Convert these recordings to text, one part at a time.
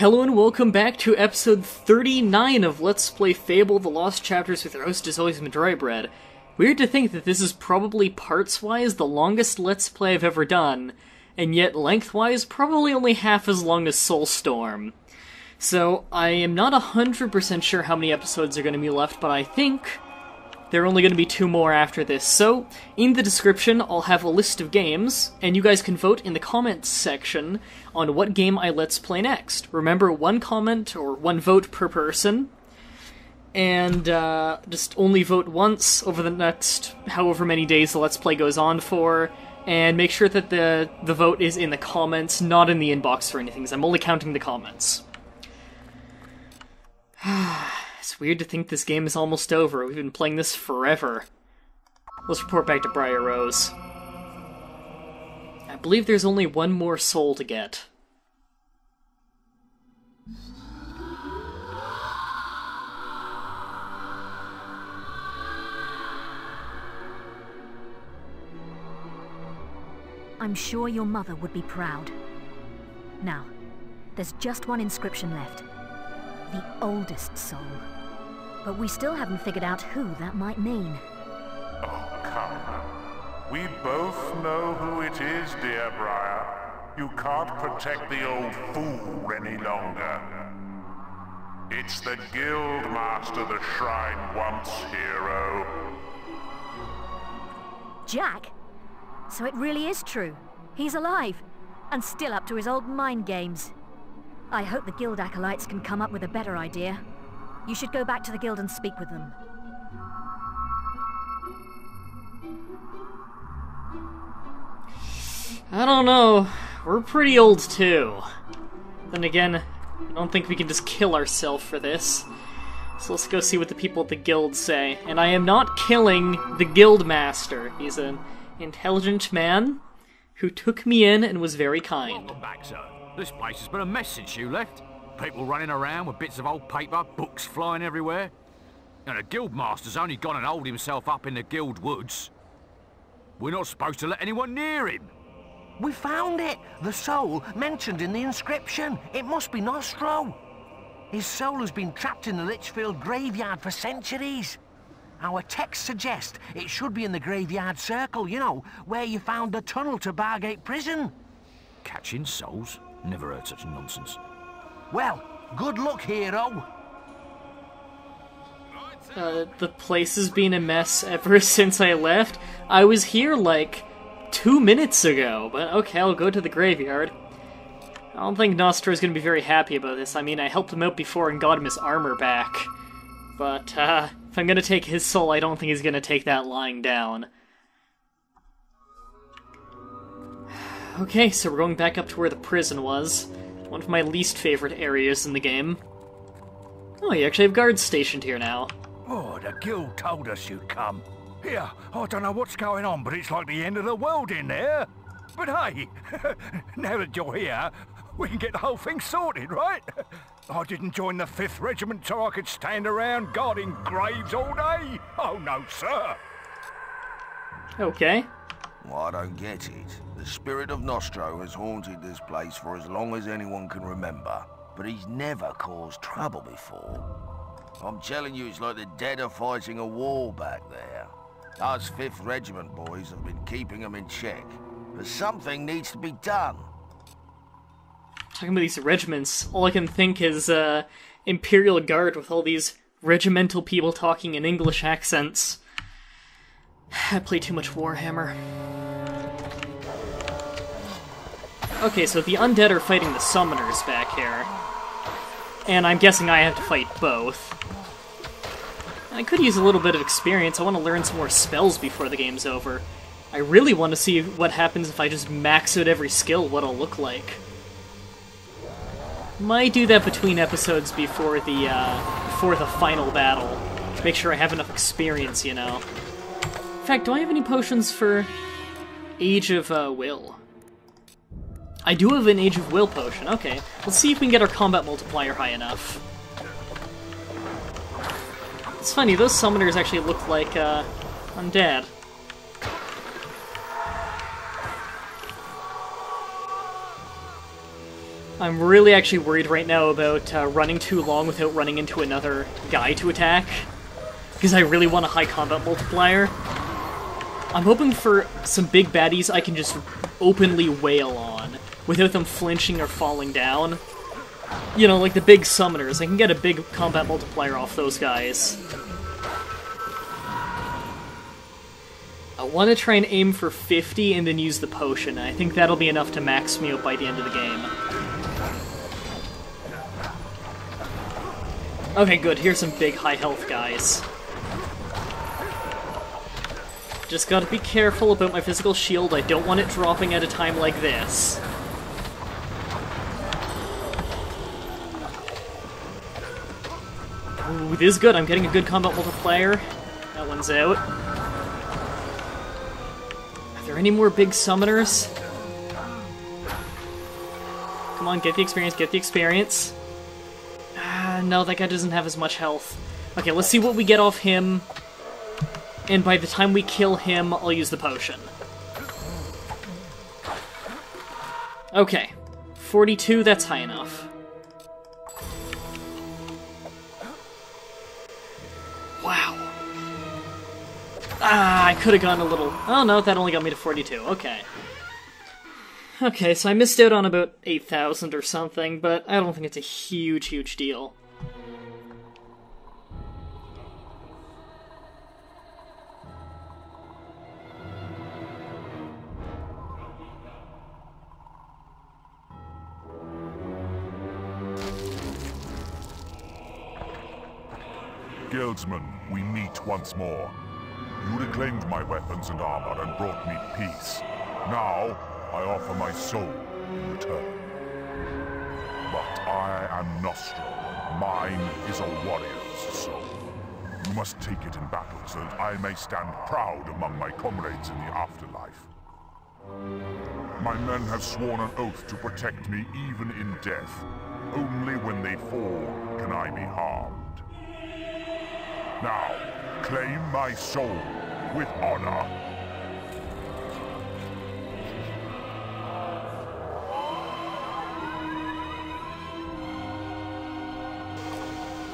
Hello and welcome back to episode 39 of Let's Play Fable The Lost Chapters with your host as always, Bread. Weird to think that this is probably parts-wise the longest Let's Play I've ever done, and yet lengthwise probably only half as long as Soulstorm. So, I am not 100% sure how many episodes are going to be left, but I think there are only going to be two more after this. So, in the description, I'll have a list of games, and you guys can vote in the comments section on what game I let's play next. Remember, one comment or one vote per person, and uh, just only vote once over the next however many days the let's play goes on for. And make sure that the the vote is in the comments, not in the inbox or anything. I'm only counting the comments. It's weird to think this game is almost over. We've been playing this forever. Let's report back to Briar Rose. I believe there's only one more soul to get. I'm sure your mother would be proud. Now, there's just one inscription left. The oldest soul. But we still haven't figured out who that might mean. Oh, come. We both know who it is, dear Briar. You can't protect the old fool any longer. It's the Guildmaster the Shrine wants, hero. Jack? So it really is true. He's alive, and still up to his old mind games. I hope the Guild Acolytes can come up with a better idea. You should go back to the Guild and speak with them. I don't know. We're pretty old too. Then again, I don't think we can just kill ourselves for this. So let's go see what the people at the guild say. And I am not killing the guild master. He's an intelligent man who took me in and was very kind. Welcome back, sir. This place has been a mess since you left. People running around with bits of old paper, books flying everywhere. And the guildmaster's only gone and holed himself up in the guild woods. We're not supposed to let anyone near him. We found it! The soul mentioned in the inscription. It must be Nostro. His soul has been trapped in the Lychfield graveyard for centuries. Our texts suggest it should be in the graveyard circle, you know, where you found the tunnel to Bargate Prison. Catching souls? Never heard such nonsense. Well, good luck, hero. Uh, the place has been a mess ever since I left. I was here like two minutes ago, but okay, I'll go to the graveyard. I don't think Nostro's gonna be very happy about this. I mean, I helped him out before and got him his armor back. But, uh, if I'm gonna take his soul, I don't think he's gonna take that lying down. Okay, so we're going back up to where the prison was. One of my least favorite areas in the game. Oh, you actually have guards stationed here now. Oh, the guild told us you'd come. Here, I don't know what's going on, but it's like the end of the world in there. But hey, now that you're here, we can get the whole thing sorted, right? I didn't join the 5th Regiment so I could stand around guarding graves all day. Oh, no, sir. Okay. Well, I don't get it. The spirit of Nostro has haunted this place for as long as anyone can remember, but he's never caused trouble before. I'm telling you, it's like the dead are fighting a war back there. Us 5th Regiment boys have been keeping them in check, but something needs to be done. Talking about these regiments, all I can think is, uh, Imperial Guard with all these regimental people talking in English accents. I play too much Warhammer. Okay, so the undead are fighting the summoners back here. And I'm guessing I have to fight both. I could use a little bit of experience. I want to learn some more spells before the game's over. I really want to see what happens if I just max out every skill, what it'll look like. Might do that between episodes before the, uh, before the final battle. Make sure I have enough experience, you know. Fact, do I have any potions for Age of uh, Will? I do have an Age of Will potion, okay. Let's see if we can get our combat multiplier high enough. It's funny, those summoners actually look like, uh, undead. I'm really actually worried right now about uh, running too long without running into another guy to attack. Because I really want a high combat multiplier. I'm hoping for some big baddies I can just openly wail on, without them flinching or falling down. You know, like the big summoners, I can get a big combat multiplier off those guys. I want to try and aim for 50 and then use the potion. I think that'll be enough to max me up by the end of the game. Okay, good. Here's some big high health guys. Just gotta be careful about my physical shield. I don't want it dropping at a time like this. Ooh, this is good. I'm getting a good combat multiplier. That one's out. Are there any more big summoners? Come on, get the experience, get the experience. Ah, no, that guy doesn't have as much health. Okay, let's see what we get off him. And by the time we kill him, I'll use the potion. Okay. 42, that's high enough. Wow. Ah, I could have gone a little... Oh no, that only got me to 42. Okay. Okay, so I missed out on about 8,000 or something, but I don't think it's a huge, huge deal. Guildsman, we meet once more. You reclaimed my weapons and armor and brought me peace. Now, I offer my soul in return. But I am Nostro. Mine is a warrior's soul. You must take it in battle so that I may stand proud among my comrades in the afterlife. My men have sworn an oath to protect me even in death. Only when they fall can I be harmed. Now, claim my soul with honor.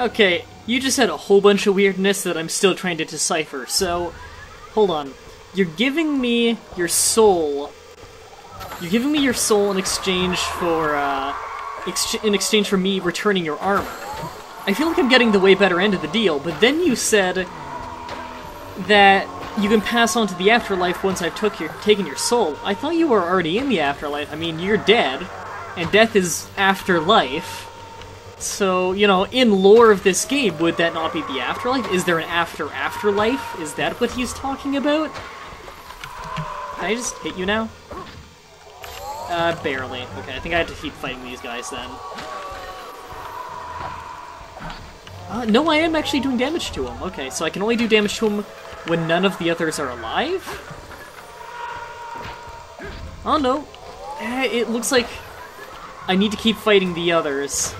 Okay, you just had a whole bunch of weirdness that I'm still trying to decipher, so... Hold on. You're giving me your soul... You're giving me your soul in exchange for, uh... Ex in exchange for me returning your armor. I feel like I'm getting the way better end of the deal, but then you said that you can pass on to the afterlife once I've took your taken your soul. I thought you were already in the afterlife. I mean, you're dead, and death is afterlife. So, you know, in lore of this game, would that not be the afterlife? Is there an after afterlife? Is that what he's talking about? Can I just hit you now? Uh, barely. Okay, I think I have to keep fighting these guys then. Uh, no, I am actually doing damage to him. Okay, so I can only do damage to him when none of the others are alive? Oh no. Eh, it looks like I need to keep fighting the others.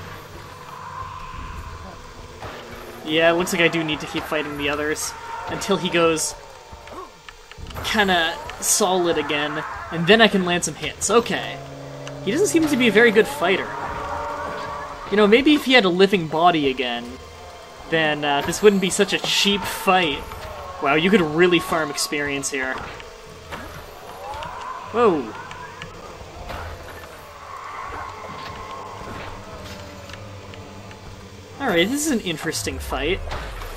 Yeah, it looks like I do need to keep fighting the others until he goes kinda solid again, and then I can land some hits. Okay. He doesn't seem to be a very good fighter. You know, maybe if he had a living body again, then uh, this wouldn't be such a cheap fight. Wow, you could really farm experience here. Whoa. Alright, this is an interesting fight.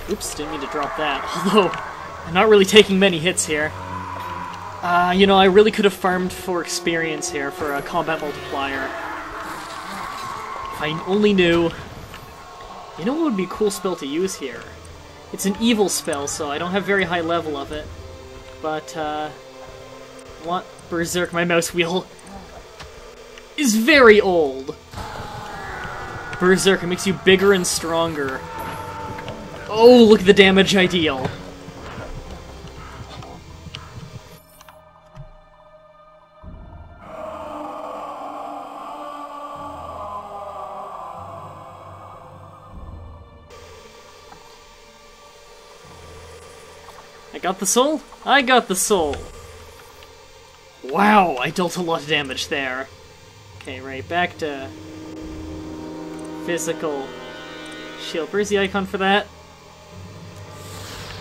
Oops, didn't mean to drop that. Although, I'm not really taking many hits here. Uh, you know, I really could have farmed for experience here for a combat multiplier. If I only knew. You know what would be a cool spell to use here? It's an evil spell, so I don't have very high level of it. But, uh... What? Berserk, my mouse wheel is very old. Berserk, it makes you bigger and stronger. Oh, look at the damage I deal. Got the soul? I got the soul! Wow, I dealt a lot of damage there. Okay, right, back to physical shield. Where's the icon for that?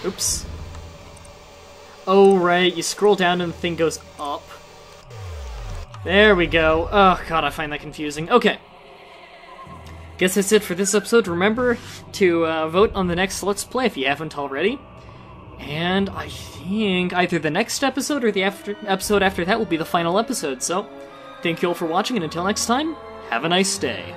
Oops. Oh, right, you scroll down and the thing goes up. There we go. Oh, god, I find that confusing. Okay. Guess that's it for this episode. Remember to uh, vote on the next Let's Play if you haven't already. And I think either the next episode or the after episode after that will be the final episode. So, thank you all for watching, and until next time, have a nice day.